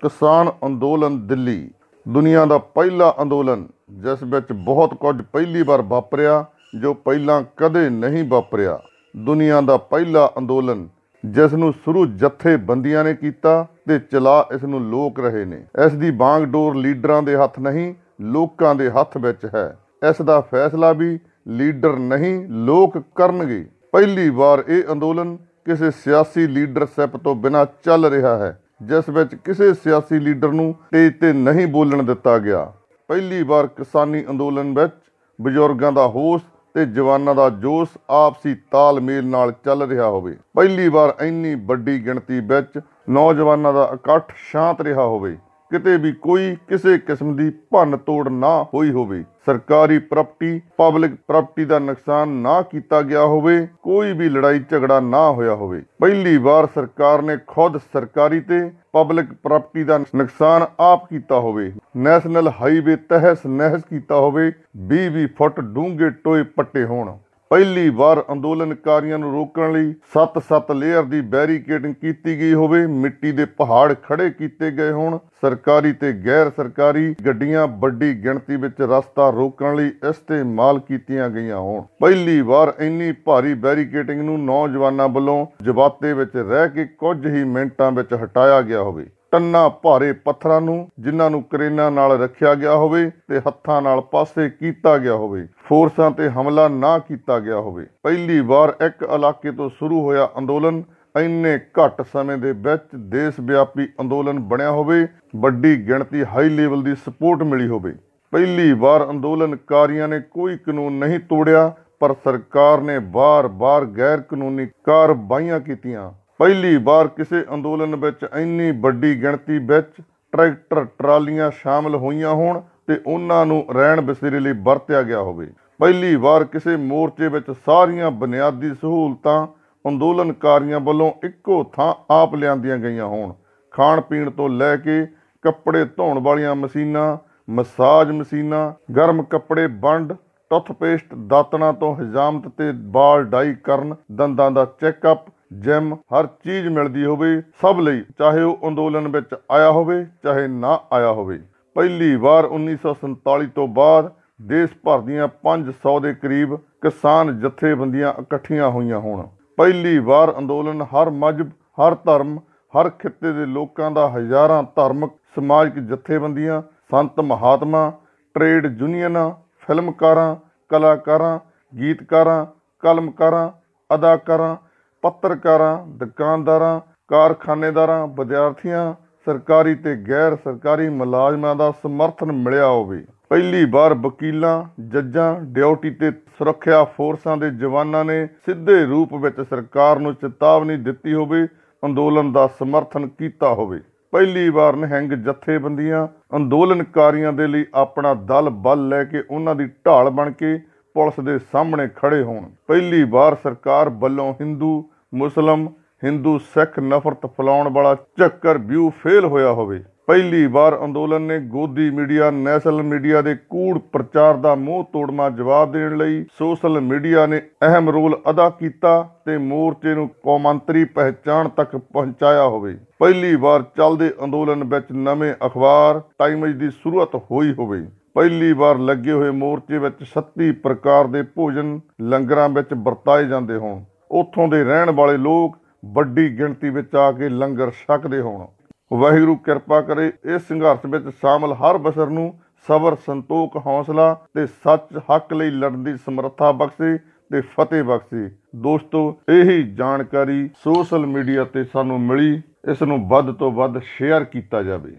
ਕਿਸਾਨ ਅੰਦੋਲਨ ਦਿੱਲੀ। ਦੁਨੀਆ ਦਾ ਪਹਿਲਾ ਅੰਦੋਲਨ, ਜਿਸ ਵਿੱਚ ਬਹੁਤ ਕੁਝ ਪਹਿਲੀ ਵਾਰ ਵਾਪਰਿਆ, ਜੋ ਪਹਿਲਾਂ ਕਦੇ ਨਹੀਂ ਵਾਪਰਿਆ। ਦੁਨੀਆ ਦਾ ਪਹਿਲਾ ਅੰਦੋਲਨ, ਜਿਸ ਨੂੰ ਸ਼ੁਰੂ ਜਥੇਬੰਦੀਆਂ ਨੇ ਕੀਤਾ ਤੇ ਚਲਾ ਇਸ ਨੂੰ ਲੋਕ ਰਹੇ ਨੇ। ਇਸ ਦੀ ਬਾਂਗ ਡੋਰ ਲੀਡਰਾਂ ਦੇ ਹੱਥ ਨਹੀਂ, ਲੋਕਾਂ ਦੇ ਹੱਥ ਵਿੱਚ ਹੈ। ਇਸ ਦਾ ਫੈਸਲਾ ਵੀ ਲੀਡਰ ਨਹੀਂ, ਲੋਕ ਕਰਨਗੇ। ਪਹਿਲੀ ਵਾਰ ਇਹ ਅੰਦੋਲਨ ਕਿਸੇ ਸਿਆਸੀ ਲੀਡਰਸ਼ਿਪ ਤੋਂ ਬਿਨਾਂ ਚੱਲ ਰਿਹਾ ਹੈ। ਜਿਸ ਵਿੱਚ ਕਿਸੇ ਸਿਆਸੀ ਲੀਡਰ ਨੂੰ ਤੇਜ ਤੇ ਨਹੀਂ ਬੋਲਣ ਦਿੱਤਾ ਗਿਆ। ਪਹਿਲੀ ਵਾਰ ਕਿਸਾਨੀ ਅੰਦੋਲਨ ਵਿੱਚ ਬਜ਼ੁਰਗਾਂ ਦਾ ਹੋਸ਼ ਤੇ ਜਵਾਨਾਂ ਦਾ ਜੋਸ਼ ਆਪਸੀ ਤਾਲਮੇਲ ਨਾਲ ਚੱਲ ਰਿਹਾ ਹੋਵੇ। ਪਹਿਲੀ ਵਾਰ ਇੰਨੀ ਵੱਡੀ ਗਿਣਤੀ ਵਿੱਚ ਨੌਜਵਾਨਾਂ ਦਾ ਇਕੱਠ ਸ਼ਾਂਤ ਰਿਹਾ ਹੋਵੇ। ਕਿਤੇ ਵੀ ਕੋਈ ਕਿਸੇ ਕਿਸਮ ਦੀ ਭੰਨ ਤੋੜ ਨਾ ਹੋਈ ਹੋਵੇ। ਸਰਕਾਰੀ ਪ੍ਰਾਪਰਟੀ ਪਬਲਿਕ ਪ੍ਰਾਪਰਟੀ ਦਾ ਨੁਕਸਾਨ ਨਾ ਕੀਤਾ ਗਿਆ ਹੋਵੇ, ਕੋਈ ਵੀ ਲੜਾਈ ਝਗੜਾ ਨਾ ਹੋਇਆ ਹੋਵੇ। ਪਹਿਲੀ ਵਾਰ ਸਰਕਾਰ ਨੇ ਖੁਦ ਸਰਕਾਰੀ ਤੇ ਪਬਲਿਕ ਪ੍ਰਾਪਰਟੀ ਦਾ ਨੁਕਸਾਨ ਆਪ ਕੀਤਾ ਹੋਵੇ। ਨੈਸ਼ਨਲ ਹਾਈਵੇ ਤਹਿਸ ਨਹਿਸ ਕੀਤਾ ਹੋਵੇ। 20-20 ਫੁੱਟ ਡੂੰਘੇ ਟੋਏ ਪੱਟੇ ਹੋਣ। ਪਹਿਲੀ ਵਾਰ ਅੰਦੋਲਨਕਾਰੀਆਂ ਨੂੰ ਰੋਕਣ ਲਈ 7-7 ਲੇਅਰ ਦੀ ਬੈਰੀਕੇਡਿੰਗ ਕੀਤੀ ਗਈ ਹੋਵੇ, ਮਿੱਟੀ ਦੇ ਪਹਾੜ ਖੜੇ ਕੀਤੇ ਗਏ ਹੋਣ, ਸਰਕਾਰੀ ਤੇ ਗੈਰ ਸਰਕਾਰੀ ਗੱਡੀਆਂ ਵੱਡੀ ਗਿਣਤੀ ਵਿੱਚ ਰਸਤਾ ਰੋਕਣ ਲਈ ਇਸਤੇਮਾਲ ਕੀਤੀਆਂ ਗਈਆਂ ਹੋਣ। ਪਹਿਲੀ ਵਾਰ ਇੰਨੀ ਭਾਰੀ ਬੈਰੀਕੇਡਿੰਗ ਨੂੰ ਨੌਜਵਾਨਾਂ ਵੱਲੋਂ ਜਵਾਤੇ ਵਿੱਚ ਰਹਿ ਕੇ ਕੁਝ ਹੀ ਮਿੰਟਾਂ ਵਿੱਚ ਹਟਾਇਆ ਗਿਆ ਹੋਵੇ। ਟੰਨਾ ਭਾਰੇ ਪੱਥਰਾਂ ਨੂੰ, ਜਿਨ੍ਹਾਂ ਨੂੰ ਕਰੇਨਾਂ ਨਾਲ ਰੱਖਿਆ ਗਿਆ ਹੋਵੇ ਤੇ ਹੱਥਾਂ ਨਾਲ ਪਾਸੇ ਕੀਤਾ ਗਿਆ ਹੋਵੇ, ਫੋਰਸਾਂ ਤੇ ਹਮਲਾ ਨਾ ਕੀਤਾ ਗਿਆ ਹੋਵੇ। ਪਹਿਲੀ ਵਾਰ ਇੱਕ ਇਲਾਕੇ ਤੋਂ ਸ਼ੁਰੂ ਹੋਇਆ ਅੰਦੋਲਨ, ਇੰਨੇ ਘੱਟ ਸਮੇਂ ਦੇ ਵਿੱਚ ਦੇਸ਼ ਵਿਆਪੀ ਅੰਦੋਲਨ ਬਣਿਆ ਹੋਵੇ, ਵੱਡੀ ਗਿਣਤੀ ਹਾਈ ਲੈਵਲ ਦੀ ਸਪੋਰਟ ਮਿਲੀ ਹੋਵੇ। ਪਹਿਲੀ ਵਾਰ ਅੰਦੋਲਨਕਾਰੀਆਂ ਨੇ ਕੋਈ ਕਾਨੂੰਨ ਨਹੀਂ ਤੋੜਿਆ, ਪਰ ਸਰਕਾਰ ਨੇ ਵਾਰ-ਵਾਰ ਗੈਰ ਕਾਨੂੰਨੀ ਕਾਰਵਾਈਆਂ ਕੀਤੀਆਂ। ਪਹਿਲੀ ਵਾਰ ਕਿਸੇ ਅੰਦੋਲਨ ਵਿੱਚ ਇੰਨੀ ਵੱਡੀ ਗਿਣਤੀ ਵਿੱਚ ਟਰੈਕਟਰ ਟਰਾਲੀਆਂ ਸ਼ਾਮਲ ਹੋਈਆਂ ਹੋਣ ਤੇ ਉਹਨਾਂ ਨੂੰ ਰਹਿਣ ਬਸੇਰੇ ਲਈ ਵਰਤਿਆ ਗਿਆ ਹੋਵੇ। ਪਹਿਲੀ ਵਾਰ ਕਿਸੇ ਮੋਰਚੇ ਵਿੱਚ ਸਾਰੀਆਂ ਬੁਨਿਆਦੀ ਸਹੂਲਤਾਂ ਅੰਦੋਲਨਕਾਰੀਆਂ ਵੱਲੋਂ ਇੱਕੋ ਥਾਂ ਆਪ ਲਿਆਂਦੀਆਂ ਗਈਆਂ ਹੋਣ। ਖਾਣ ਪੀਣ ਤੋਂ ਲੈ ਕੇ ਕੱਪੜੇ ਧੋਣ ਵਾਲੀਆਂ ਮਸ਼ੀਨਾਂ, ਮਸਾਜ ਮਸ਼ੀਨਾਂ, ਗਰਮ ਕੱਪੜੇ ਵੰਡ ਟੁੱਥਪੇਸਟ ਦਾਤਣਾ ਤੋਂ ਹਜਾਮਤ ਤੇ ਵਾਲ ਡਾਈ ਕਰਨ, ਦੰਦਾਂ ਦਾ ਚੈੱਕਅਪ ਜਿਮ ਹਰ ਚੀਜ਼ ਮਿਲਦੀ ਹੋਵੇ ਸਭ ਲਈ, ਚਾਹੇ ਉਹ ਅੰਦੋਲਨ ਵਿੱਚ ਆਇਆ ਹੋਵੇ, ਚਾਹੇ ਨਾ ਆਇਆ ਹੋਵੇ। ਪਹਿਲੀ ਵਾਰ 1947 ਤੋਂ ਬਾਅਦ ਦੇਸ਼ ਭਰ ਦੀਆਂ 500 ਦੇ ਕਰੀਬ ਕਿਸਾਨ ਜਥੇਬੰਦੀਆਂ ਇਕੱਠੀਆਂ ਹੋਈਆਂ ਹੋਣ। ਪਹਿਲੀ ਵਾਰ ਅੰਦੋਲਨ ਹਰ ਮਜ਼ਹਬ, ਹਰ ਧਰਮ, ਹਰ ਖਿੱਤੇ ਦੇ ਲੋਕਾਂ ਦਾ ਹਜ਼ਾਰਾਂ ਧਾਰਮਿਕ, ਸਮਾਜਿਕ ਜਥੇਬੰਦੀਆਂ, ਸੰਤ ਮਹਾਤਮਾ, ਟ੍ਰੇਡ ਯੂਨੀਅਨਾਂ, ਫਿਲਮਕਾਰਾਂ, ਕਲਾਕਾਰਾਂ, ਗੀਤਕਾਰਾਂ, ਕਲਮਕਾਰਾਂ, ਅਦਾਕਾਰਾਂ ਪੱਤਰਕਾਰਾਂ, ਦੁਕਾਨਦਾਰਾਂ, ਕਾਰਖਾਨੇਦਾਰਾਂ, ਵਿਦਿਆਰਥੀਆਂ, ਸਰਕਾਰੀ ਤੇ ਗੈਰ ਸਰਕਾਰੀ ਮੁਲਾਜ਼ਮਾਂ ਦਾ ਸਮਰਥਨ ਮਿਲਿਆ ਹੋਵੇ। ਪਹਿਲੀ ਵਾਰ ਵਕੀਲਾਂ, ਜੱਜਾਂ, ਡਿਊਟੀ ਤੇ ਸੁਰੱਖਿਆ ਫੋਰਸਾਂ ਦੇ ਜਵਾਨਾਂ ਨੇ ਸਿੱਧੇ ਰੂਪ ਵਿੱਚ ਸਰਕਾਰ ਨੂੰ ਚੇਤਾਵਨੀ ਦਿੱਤੀ ਹੋਵੇ, ਅੰਦੋਲਨ ਦਾ ਸਮਰਥਨ ਕੀਤਾ ਹੋਵੇ। ਪਹਿਲੀ ਵਾਰ ਨਿਹੰਗ ਜਥੇਬੰਦੀਆਂ ਅੰਦੋਲਨਕਾਰੀਆਂ ਦੇ ਲਈ ਆਪਣਾ ਦਲ ਬਲ ਲੈ ਕੇ ਉਹਨਾਂ ਦੀ ਢਾਲ ਬਣ ਕੇ ਪੁਲਿਸ ਦੇ ਸਾਹਮਣੇ ਖੜੇ ਹੋਣ। ਪਹਿਲੀ ਵਾਰ ਸਰਕਾਰ ਵੱਲੋਂ ਹਿੰਦੂ, ਮੁਸਲਮ, ਹਿੰਦੂ, ਸਿੱਖ ਨਫ਼ਰਤ ਫੈਲਾਉਣ ਵਾਲਾ ਚੱਕਰ ਵਿਊ ਫੇਲ ਹੋਇਆ ਹੋਵੇ। ਪਹਿਲੀ ਵਾਰ ਅੰਦੋਲਨ ਨੇ ਗੋਦੀ ਮੀਡੀਆ, ਨੈਸ਼ਨਲ ਮੀਡੀਆ ਦੇ ਕੂੜ ਪ੍ਰਚਾਰ ਦਾ ਮੂੰਹ ਤੋੜਮਾ ਜਵਾਬ ਦੇਣ ਲਈ ਸੋਸ਼ਲ ਮੀਡੀਆ ਨੇ ਅਹਿਮ ਰੋਲ ਅਦਾ ਕੀਤਾ ਤੇ ਮੋਰਚੇ ਨੂੰ ਕੌਮਾਂਤਰੀ ਪਹਿਚਾਣ ਤੱਕ ਪਹੁੰਚਾਇਆ ਹੋਵੇ। ਪਹਿਲੀ ਵਾਰ ਚੱਲਦੇ ਅੰਦੋਲਨ ਵਿੱਚ ਨਵੇਂ ਅਖਬਾਰ, ਟਾਈਮਜ਼ ਦੀ ਸ਼ੁਰੂਆਤ ਹੋਈ ਹੋਵੇ। ਪਹਿਲੀ ਵਾਰ ਲੱਗੇ ਹੋਏ ਮੋਰਚੇ ਵਿੱਚ 36 ਪ੍ਰਕਾਰ ਦੇ ਭੋਜਨ ਲੰਗਰਾਂ ਵਿੱਚ ਵਰਤਾਏ ਜਾਂਦੇ ਹੋਣ। ਉੱਥੋਂ ਦੇ ਰਹਿਣ ਵਾਲੇ ਲੋਕ ਵੱਡੀ ਗਿਣਤੀ ਵਿੱਚ ਆ ਕੇ ਲੰਗਰ ਛਕਦੇ ਹੋਣ। ਵਾਹਿਗੁਰੂ ਕਿਰਪਾ ਕਰੇ, ਇਸ ਸੰਘਰਸ਼ ਵਿੱਚ ਸ਼ਾਮਲ ਹਰ ਬਸਰ ਨੂੰ ਸਬਰ, ਸੰਤੋਖ, ਹੌਸਲਾ ਤੇ ਸੱਚ ਹੱਕ ਲਈ ਲੜਨ ਦੀ ਸਮਰੱਥਾ ਬਖਸ਼ੇ ਤੇ ਫਤਿਹ ਬਖਸ਼ੇ। ਦੋਸਤੋ, ਇਹੀ ਜਾਣਕਾਰੀ ਸੋਸ਼ਲ ਮੀਡੀਆ ਤੇ ਸਾਨੂੰ ਮਿਲੀ। ਇਸ ਨੂੰ ਵੱਧ ਤੋਂ ਵੱਧ ਸ਼ੇਅਰ ਕੀਤਾ ਜਾਵੇ।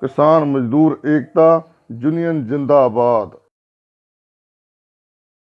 ਕਿਸਾਨ ਮਜ਼ਦੂਰ ਏਕਤਾ ਯੂਨੀਅਨ ਜਿੰਦਾਬਾਦ।